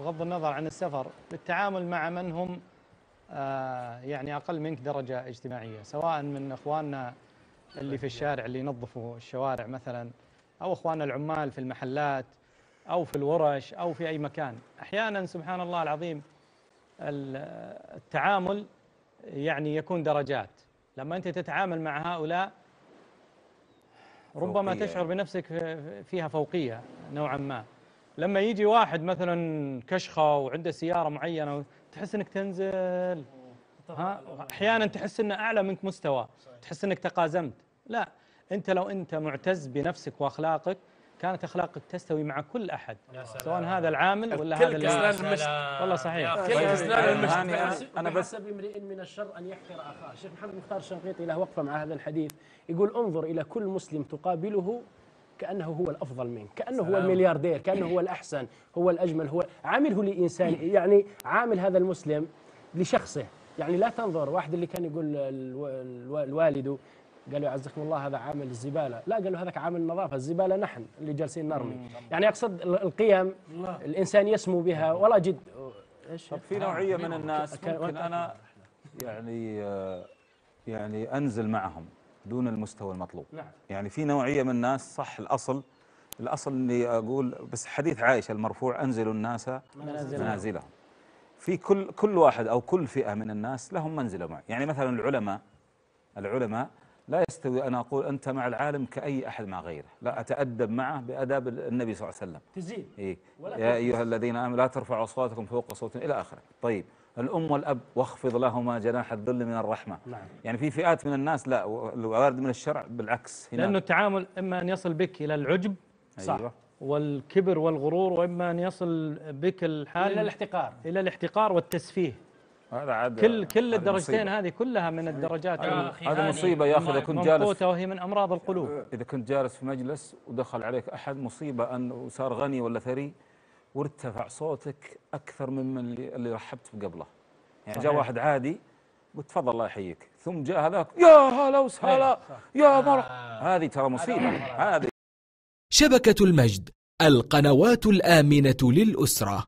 بغض النظر عن السفر بالتعامل مع من هم آه، يعني أقل منك درجة اجتماعية سواء من إخواننا اللي في الشارع اللي ينظفوا الشوارع مثلا أو إخواننا العمال في المحلات أو في الورش أو في أي مكان. أحيانا سبحان الله العظيم التعامل يعني يكون درجات. لما أنت تتعامل مع هؤلاء ربما فوقية. تشعر بنفسك فيها فوقية نوعا ما. لما يجي واحد مثلا كشخة وعنده سيارة معينة تحس إنك تنزل. ها؟ أحيانا تحس إنه أعلى منك مستوى. تحس إنك تقازمت. لا أنت لو أنت معتز بنفسك وأخلاقك كانت أخلاقك تستوي مع كل أحد. سواء هذا العامل ولا هذا اللي والله صحيح. كل كسلان المشت أنا بحسب امرئ من الشر أن يحقر أخاه، الشيخ محمد مختار الشنقيطي له وقفة مع هذا الحديث. يقول انظر إلى كل مسلم تقابله كأنه هو الأفضل منك، كأنه هو الملياردير، كأنه هو الأحسن، هو الأجمل، هو عامله لانسان يعني عامل هذا المسلم لشخصه، يعني لا تنظر واحد اللي كان يقول الو- الو- الوالد قال له عزكم الله هذا عامل الزبالة، لا قال له هذاك عامل النظافة، الزبالة نحن اللي جالسين نرمي، يعني أقصد ال- القيم الإنسان يسمو بها والله جد. إيش؟ طب في نوعية من الناس ممكن أنا يعني آه، يعني أنزل معهم. دون المستوى المطلوب. نعم. يعني في نوعية من الناس صح الأصل الأصل إني أقول بس حديث عائشة المرفوع أنزلوا الناس منازلهم. في كل كل واحد أو كل فئة من الناس لهم منزلة معي يعني مثلا العلماء العلماء لا يستوي. أنا أقول أنت مع العالم كأي أحد مع غيره. لا أتأدب معه بأداب النبي صلى الله عليه وسلم. تزيد. إيه؟ يا أيها الذين آمنوا لا ترفعوا أصواتكم فوق صوت إلى آخره. طيب. الأم والأب واخفض لهما جناح الذل من الرحمة. نعم. يعني في فئات من الناس لا الوارد من الشرع بالعكس هنا. لأنه التعامل إما أن يصل بك إلى العجب صح. أيوة. والكبر والغرور وإما أن يصل بك الحال إلى الاحتقار. إلى الاحتقار والتسفيه. هذا عاد كل كل الدرجتين. هذه كلها من الدرجات هذا مصيبة يا أخي إذا كنت جالس وهي من أمراض القلوب. إذا كنت جالس في مجلس ودخل عليك أحد مصيبة أن صار غني ولا ثري وارتفع صوتك أكثر ممن اللي, اللي رحبت قبله. يعني جاء. واحد عادي قلت تفضل الله يحييك. ثم جاء هذاك يا هلا وسهلا يا مر هذه ترى مصيبة. هذه شبكة المجد القنوات الآمنة للأسرة.